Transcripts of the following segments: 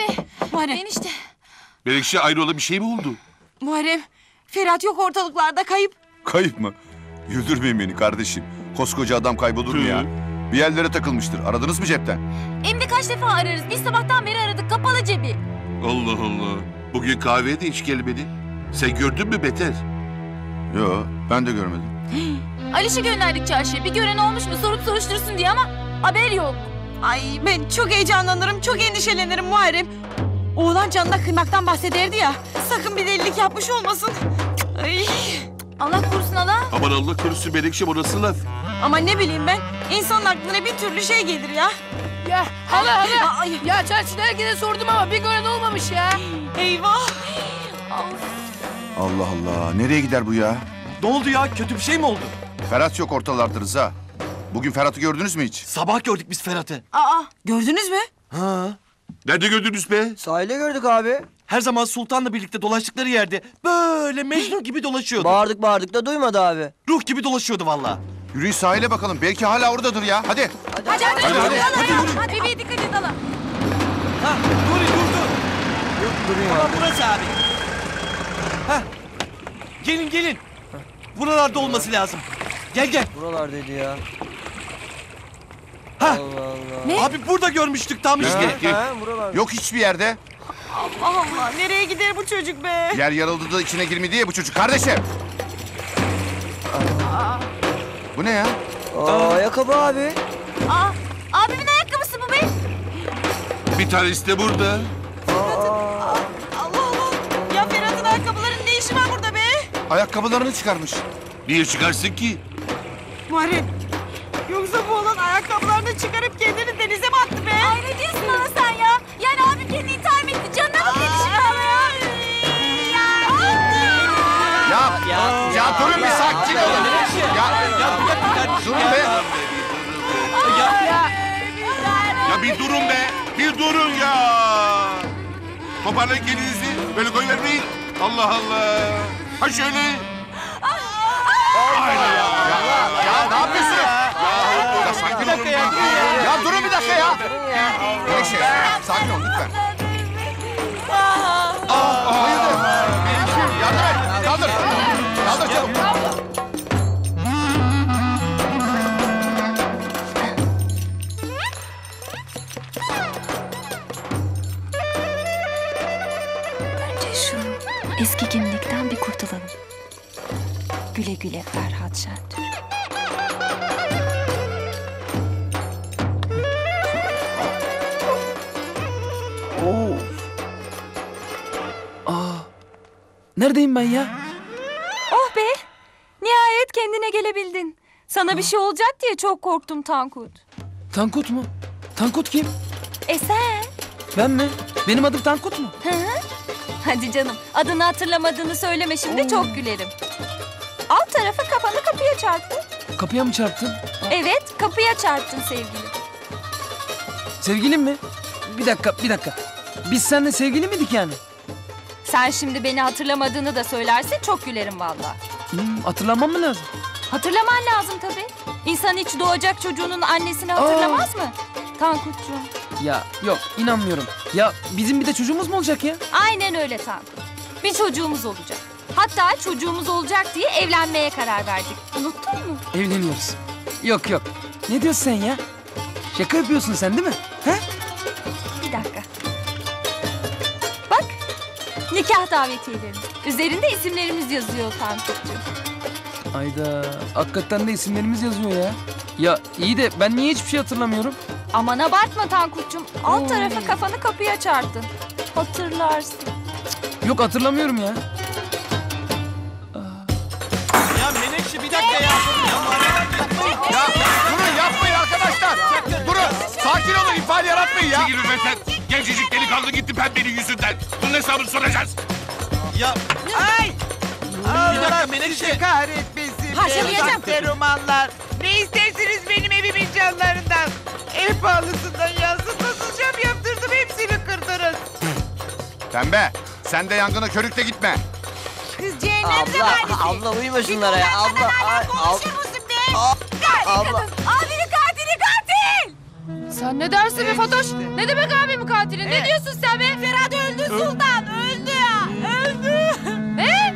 Enişte. Muharrem, Enişte. Melekşe ayrı bir şey mi oldu? Muharrem. Ferhat yok ortalıklarda kayıp. Kayıp mı? Güldürmeyin beni kardeşim. Koskoca adam kaybolur mu ya? Bir yerlere takılmıştır. Aradınız mı cepten? Hem de kaç defa ararız. Biz sabahtan beri aradık. Kapalı cebi. Allah Allah. Bugün kahveye de hiç gelmedi. Sen gördün mü Beter? Yo, ben de görmedim. Aliş'i gönderdik çarşıya. Bir gören olmuş mu sorup soruştursun diye ama haber yok. Ay ben çok heyecanlanırım, çok endişelenirim Muharrem. Oğlan canına kıymaktan bahsederdi ya. Sakın bir delilik yapmış olmasın. Ay. Allah korusun Allah. Aman Allah korusun Melekşe orası laf. Ama ne bileyim ben, insanın aklına bir türlü şey gelir ya. Ya hala hala. Ay, Ya çarşıda herkese sordum ama bir gören olmamış ya. eyvah. Allah Allah. Nereye gider bu ya? Ne oldu ya? Kötü bir şey mi oldu? Ferhat yok ortalarda Rıza. Bugün Ferhat'ı gördünüz mü hiç? Sabah gördük biz Ferhat'ı. Aa, gördünüz mü? Ha. Nerede gördünüz be? Sahile gördük abi. Her zaman Sultan'la birlikte dolaştıkları yerde böyle Mecnun gibi dolaşıyordu. Bağırdık bağırdık da duymadı abi. Ruh gibi dolaşıyordu valla. Yürüyün sahile bakalım. Belki hala oradadır ya. Hadi. Hadi hadi. Hadi, hadi, hadi, hadi, hadi. Bebeğe dikkat et Allah. Ha, dur dur dur. Durun ya. Tamam burası abi. Ha. Gelin gelin. Buralarda olması lazım. Gel gel. Buralardaydı ya. Ha. Allah Allah. Abi burada görmüştük tam işte. Gel. Ha, buralar. Yok hiçbir yerde. Allah Allah, nereye gider bu çocuk be? Yer yarıldı da içine girmedi ya bu çocuk. Kardeşim. Bu ne ya? Aa, ayakkabı abi. Aa, abimin ayakkabısı bu be. Bir tanesi de burada. Allah Allah. Ya Ferhat'ın ayakkabıların ne işi var burada be? Ayakkabılarını çıkarmış. Niye çıkarsın ki? Muharrem. Yoksa bu olan ayakkabılarını çıkarıp kendini denize mi attı be? Ay ne diyorsun ana sen ya? Yani abim kendini intihar mı etti? Canına mı ama ya? Ya, ya, durun bir sakin olun. Ya, Ya durun ya. be. Ya, Ya bir durun be. Bir durun ya. Toparlayın kendinizi. Böyle koyuvermeyin. Allah Allah. Ha şöyle. Aynen ya. Ya ne yapıyorsun? Ya sakin bir dakika olun. ya. Dakika ya. Melekşe, sakin ol lütfen. Önce şu eski kimlikten bir kurtulalım. Güle güle Ferhat Şentürk. Neredeyim ben ya? Oh be! Nihayet kendine gelebildin. Sana bir şey olacak diye çok korktum Tankut. Tankut mu? Tankut kim? E sen? Ben mi? Benim adım Tankut mu? Hı hı. Hadi canım adını hatırlamadığını söyleme şimdi çok gülerim. Alt tarafı kafanı kapıya çarptın. Kapıya mı çarptın? Evet kapıya çarptın sevgilim. Sevgilim mi? Bir dakika, bir dakika. Biz seninle sevgili miydik yani? Sen şimdi beni hatırlamadığını da söylersin çok gülerim valla. Hmm, hatırlamam mı lazım? Hatırlaman lazım tabii. İnsan hiç doğacak çocuğunun annesini hatırlamaz mı? Tankutcuğum. Ya yok, inanmıyorum. Ya bizim bir de çocuğumuz mu olacak ya? Aynen öyle Tankut. Bir çocuğumuz olacak. Hatta çocuğumuz olacak diye evlenmeye karar verdik. Unuttun mu? Evleniyoruz. Yok yok. Ne diyorsun sen ya? Şaka yapıyorsun sen değil mi? He? Nikah davetiyelerimiz. Üzerinde isimlerimiz yazıyor Tankutcuğum. Ayda, hakikaten de isimlerimiz yazıyor ya. Ya iyi de ben niye hiçbir şey hatırlamıyorum? Aman abartma Tankut'cum. Alt Oy. tarafa kafanı kapıya çarptın. Hatırlarsın. Yok hatırlamıyorum ya ya. Çekil Beter. Gencecik delikanlı gitti pembenin yüzünden. Bunun hesabını soracağız. Ya Ay! bir dakika Allah Menekşe. sizi kahretmesin. Parçalayacağım. Sahte romanlar. Ne istersiniz benim evimin canlarından? En pahalısından yansıtma cam yaptırdım hepsini kırdınız. Pembe, sen de yangına körükle gitme. Kız cehennem Abla, zamanisi. abla uyma şunlara ya. Abla, ay, ab- Konuşur musun be? abla. Abinin katili katil! Sen ne dersin be Fatoş? Ne demek abimin katili? Ne diyorsun sen be? Ferhat öldü Sultan. Öldü ya. Öldü. Ne?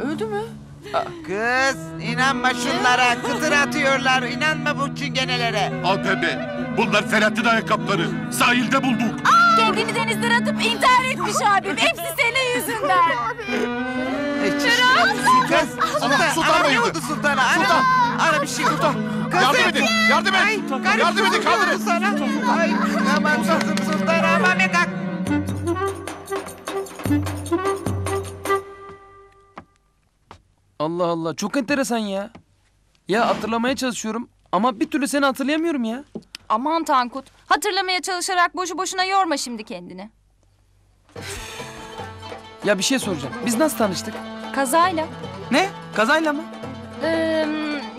öldü mü? Kız inanma şunlara. Kıtır atıyorlar. İnanma bu çingenelere. Al pembe. Bunlar Ferhat'ın ayakkabıları. Sahilde bulduk. Kendini denizlere atıp intihar etmiş abim. Hepsi senin yüzünden. Kız. Oldu sultana? Ana. Ana bir şey Sultan. Yardım edin. Yardım Ay, edin. garip Yardım edin. sultan Kaldırın. sana. Ay aman kızım sultan aman ne kalk. Allah Allah çok enteresan ya. Ya hatırlamaya çalışıyorum ama bir türlü seni hatırlayamıyorum ya. Aman Tankut. Hatırlamaya çalışarak boşu boşuna yorma şimdi kendini. Ya bir şey soracağım. Biz nasıl tanıştık? Kazayla. Ne? Kazayla mı? Ee,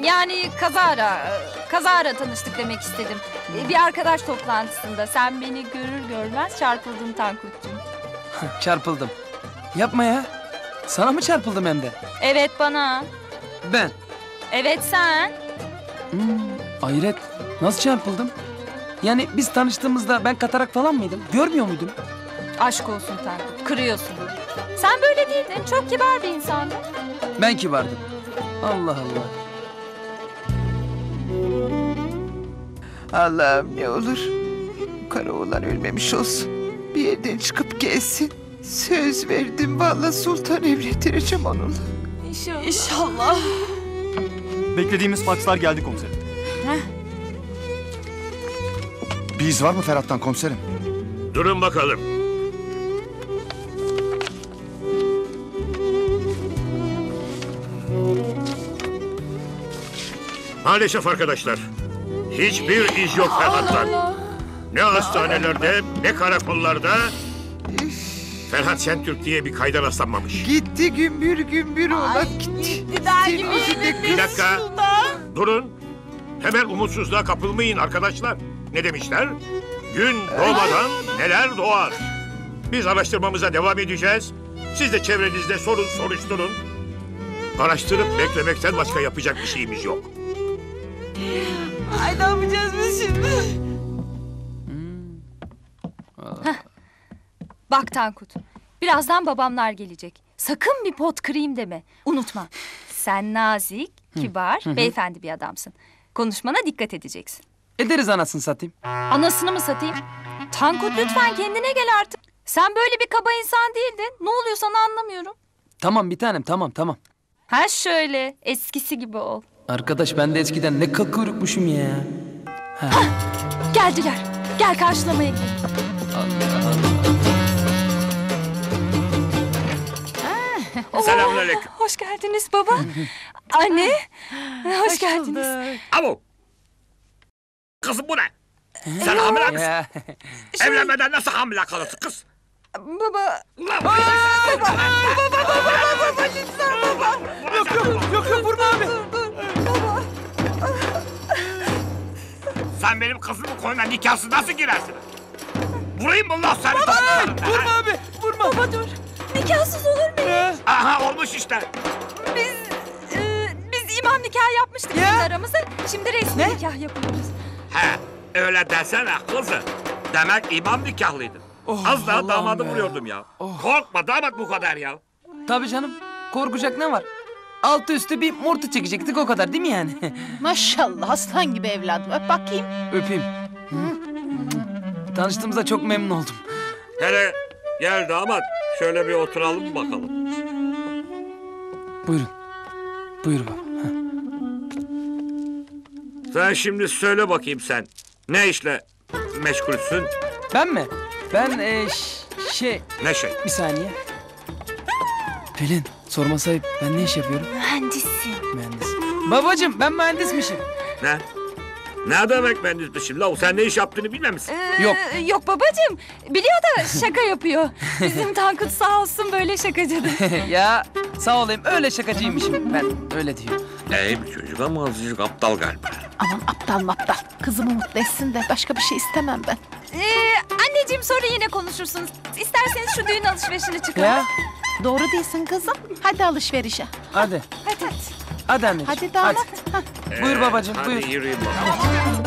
yani kazara, kazara tanıştık demek istedim. Ee, Bir arkadaş toplantısında sen beni görür görmez çarpıldın Tankut'cum. Çarpıldım. Yapma ya. Sana mı çarpıldım hem de? Evet bana. Ben. Evet sen. Hmm, hayret. Nasıl çarpıldım? Yani biz tanıştığımızda ben katarak falan mıydım? Görmüyor muydum? Aşk olsun Tankut. Kırıyorsun. Sen böyle değildin. Çok kibar bir insandın. Ben kibardım. Allah Allah. Allah'ım ne olur. Kara oğlan ölmemiş olsun. Bir yerden çıkıp gelsin. Söz verdim vallahi sultan evlendireceğim onunla. İnşallah. Beklediğimiz fakslar geldi komiserim. Bir iz var mı Ferhat'tan komiserim? Durun bakalım. Maalesef arkadaşlar. Hiçbir iz yok Ferhat'tan. Ne hastanelerde ne karakollarda Ferhat Şentürk diye bir kayda rastlanmamış. Gitti gümbür gümbür oğlan gitti. Yüzünden Bir dakika. Durun. Hemen umutsuzluğa kapılmayın arkadaşlar. Ne demişler? Gün doğmadan neler doğar. Biz araştırmamıza devam edeceğiz. Siz de çevrenizde sorun soruşturun. Araştırıp beklemekten başka yapacak bir şeyimiz yok. Ay ne yapacağız biz şimdi? Bak Tankut. Birazdan babamlar gelecek. Sakın bir pot kırayım deme. Unutma. Sen nazik, kibar, beyefendi bir adamsın. Konuşmana dikkat edeceksin. Ederiz anasını satayım. Anasını mı satayım? Tankut lütfen kendine gel artık. Sen böyle bir kaba insan değildin. Ne oluyor sana anlamıyorum. Tamam bir tanem tamam tamam. Ha şöyle eskisi gibi ol. Arkadaş ben de eskiden ne kıl kuyrukmuşum ya. Geldiler. Gel karşılamaya gel. Selamünaleyküm. Hoş geldiniz baba. Anne. Hoş, geldiniz. Alo. Kızım bu ne? Sen hamile misin? Ya. Evlenmeden nasıl hamile kalırsın kız? Baba. Ulan Yok yok yok yok vurma abi. Sen benim kızımın koynuna nikahsız nasıl girersin? Vurayım mı Allah seni? Vurma abi vurma. Baba dur. Nikahsız olur mu? Aha olmuş işte. Biz e, biz imam nikahı yapmıştık kendi aramızda. Şimdi resmi nikah yapıyoruz. He öyle desene kızı. Demek imam nikahlıydın. Oh, Az daha Allah'ım damadı be. vuruyordum ya. Oh. Korkma damat bu kadar ya. Tabii canım. Korkacak ne var? Altı üstü bir mortu çekecektik o kadar değil mi yani? Maşallah aslan gibi evladım. Öp bakayım. Öpeyim. Tanıştığımıza çok memnun oldum. Hele gel damat şöyle bir oturalım bakalım. Buyurun. Buyur baba. Sen şimdi söyle bakayım sen. Ne işle meşgulsün? Ben mi? Ben e, ş- şey Ne şey? bir saniye. Pelin sorma sahip ben ne iş yapıyorum? Mühendissin. Mühendis. Babacım ben mühendismişim. Ne? Ne demek mühendismişim la? Sen ne iş yaptığını bilmez misin? Ee, Yok. Yok babacığım. Biliyor da şaka yapıyor. Bizim Tankut sağ olsun böyle şakacıdır. ya sağ olayım öyle şakacıymışım ben öyle diyor. İyi bir çocuk ama azıcık aptal galiba. Aman aptal maptal. Kızımı mutlu etsin de başka bir şey istemem ben. Ee, anneciğim sonra yine konuşursunuz. İsterseniz şu düğün alışverişine çıkalım. Ya Doğru değilsin kızım. Hadi alışverişe. hadi Hadi hadi. hadi anneciğim. Hadi damat. Hah. Buyur babacığım, Hadi buyur. yürüyün bakalım.